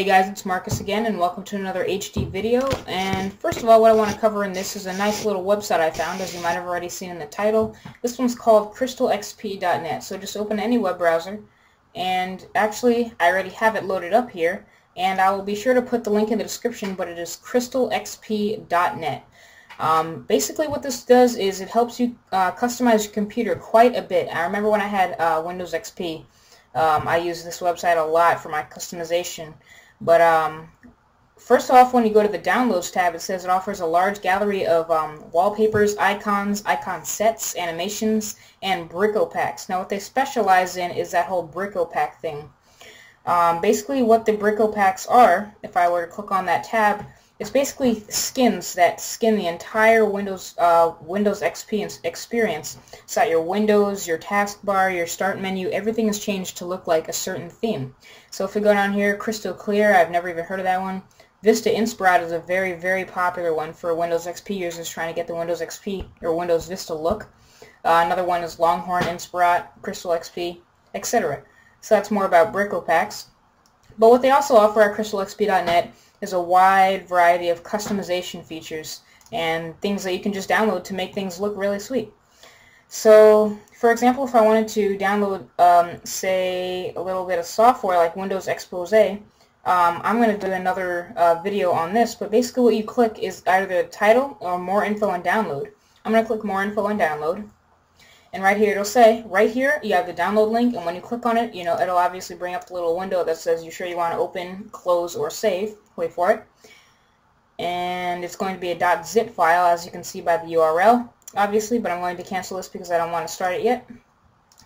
Hey guys, it's Marques again and welcome to another HD video. And first of all, what I want to cover in this is a nice little website I found, as you might have already seen in the title. This one's called crystalxp.net. So just open any web browser, and actually, I already have it loaded up here, and I will be sure to put the link in the description, but it is crystalxp.net. Um, basically what this does is it helps you uh, customize your computer quite a bit. I remember when I had uh, Windows XP, um, I used this website a lot for my customization. But um, first off, when you go to the Downloads tab, it says it offers a large gallery of um, wallpapers, icons, icon sets, animations, and Bricopacks. Now what they specialize in is that whole Bricopack thing. Um, basically what the Bricopacks are, if I were to click on that tab, it's basically skins that skin the entire Windows uh, Windows XP experience. So your Windows, your taskbar, your start menu, everything is changed to look like a certain theme. So if we go down here, Crystal Clear, I've never even heard of that one. Vista Inspirat is a very, very popular one for Windows XP users trying to get the Windows XP or Windows Vista look. Uh, another one is Longhorn Inspirat, Crystal XP, etc. So that's more about Bricopacks. But what they also offer at crystalxp.net is a wide variety of customization features and things that you can just download to make things look really sweet. So, for example, if I wanted to download, um, say, a little bit of software like Windows Expose, um, I'm going to do another uh, video on this, but basically what you click is either the title or more info and download. I'm going to click more info and download. And right here it'll say, right here you have the download link and when you click on it, you know, it'll obviously bring up the little window that says you sure you want to open, close, or save. Wait for it. And it's going to be a .zip file as you can see by the URL, obviously, but I'm going to cancel this because I don't want to start it yet.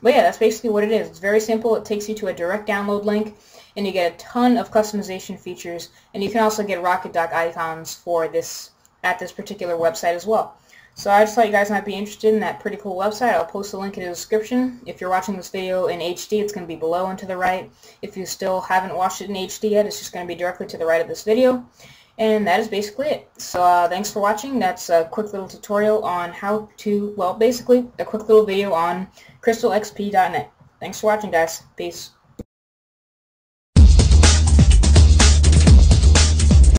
But yeah, that's basically what it is. It's very simple. It takes you to a direct download link and you get a ton of customization features and you can also get Rocket Dock icons for this at this particular website as well. So I just thought you guys might be interested in that pretty cool website. I'll post a link in the description. If you're watching this video in HD, it's going to be below and to the right. If you still haven't watched it in HD yet, it's just going to be directly to the right of this video. And that is basically it. So uh, thanks for watching. That's a quick little tutorial on how to, well, basically a quick little video on crystalxp.net. Thanks for watching, guys. Peace.